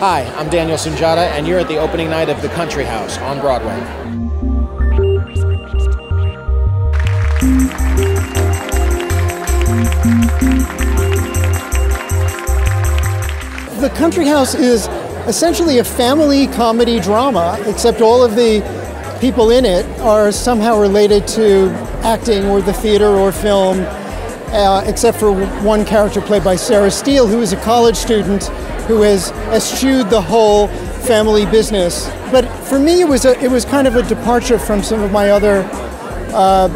Hi, I'm Daniel Sunjata, and you're at the opening night of The Country House on Broadway. The Country House is essentially a family comedy drama, except all of the people in it are somehow related to acting or the theater or film, uh, except for one character played by Sarah Steele, who is a college student who has eschewed the whole family business. But for me, it was a, it was kind of a departure from some of my other uh,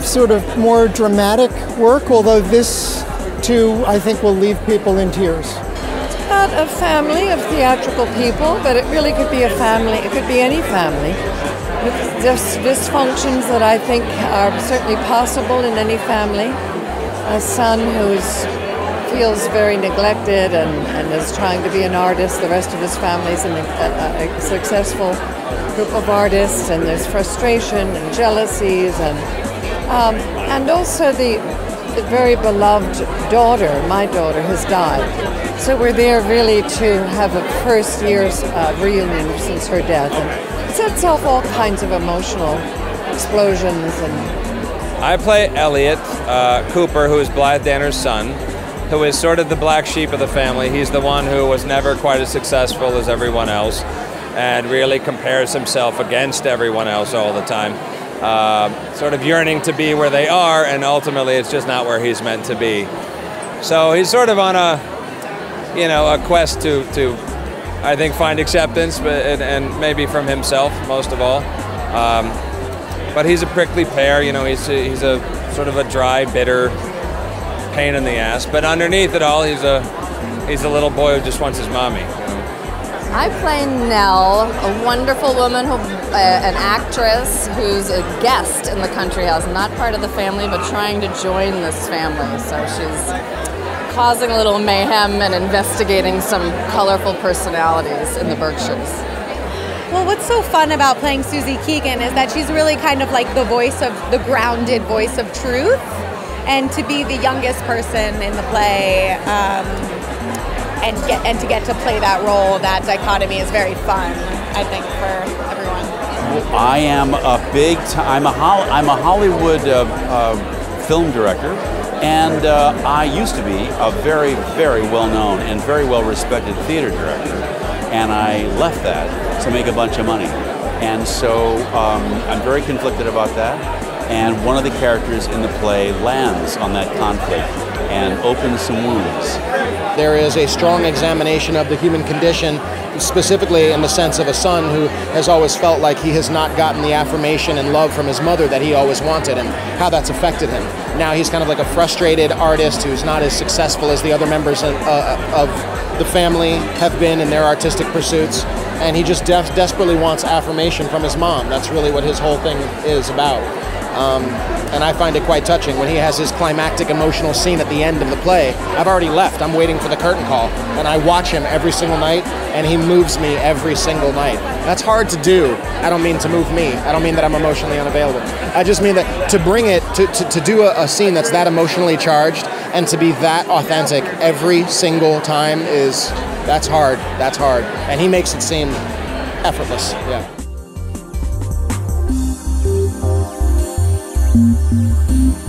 sort of more dramatic work. Although this too, I think, will leave people in tears It's about a family of theatrical people, but it really could be a family, it could be any family, with dysfunctions that I think are certainly possible in any family. A son who feels very neglected and, and is trying to be an artist, the rest of his family is a, a, a successful group of artists, and there's frustration and jealousies, and, um, and also the the very beloved daughter, my daughter, has died. So we're there really to have a first year's uh, reunion since her death. And sets off all kinds of emotional explosions. And I play Elliot uh, Cooper, who is Blythe Danner's son, who is sort of the black sheep of the family. He's the one who was never quite as successful as everyone else and really compares himself against everyone else all the time uh, sort of yearning to be where they are, and ultimately it's just not where he's meant to be. So he's sort of on a, you know, a quest to, to I think, find acceptance, but and, and maybe from himself most of all. Um, but he's a prickly pear, you know. He's a, he's a sort of a dry, bitter pain in the ass. But underneath it all, he's a he's a little boy who just wants his mommy. I play Nell, a wonderful woman, who, uh, an actress who's a guest in the country house, not part of the family, but trying to join this family. So she's causing a little mayhem and investigating some colorful personalities in the Berkshires. Well, what's so fun about playing Susie Keegan is that she's really kind of like the voice of the grounded voice of truth. And to be the youngest person in the play, um, and get and to get to play that role, that dichotomy is very fun. I think for everyone. I am a big. T- I'm a Hol- I'm a Hollywood uh, uh, film director, and uh, I used to be a very very well known and very well respected theater director, and I left that to make a bunch of money, and so um, I'm very conflicted about that. And one of the characters in the play lands on that conflict and open some wounds there is a strong examination of the human condition, specifically in the sense of a son who has always felt like he has not gotten the affirmation and love from his mother that he always wanted and how that's affected him. Now he's kind of like a frustrated artist who's not as successful as the other members of, uh, of the family have been in their artistic pursuits. And he just def- desperately wants affirmation from his mom. That's really what his whole thing is about. Um, and I find it quite touching when he has his climactic emotional scene at the end of the play. I've already left. I'm waiting for the curtain call, and I watch him every single night, and he moves me every single night. That's hard to do. I don't mean to move me. I don't mean that I'm emotionally unavailable. I just mean that to bring it to, to, to do a, a scene that's that emotionally charged and to be that authentic every single time is that's hard. That's hard, and he makes it seem effortless. Yeah. Thank you.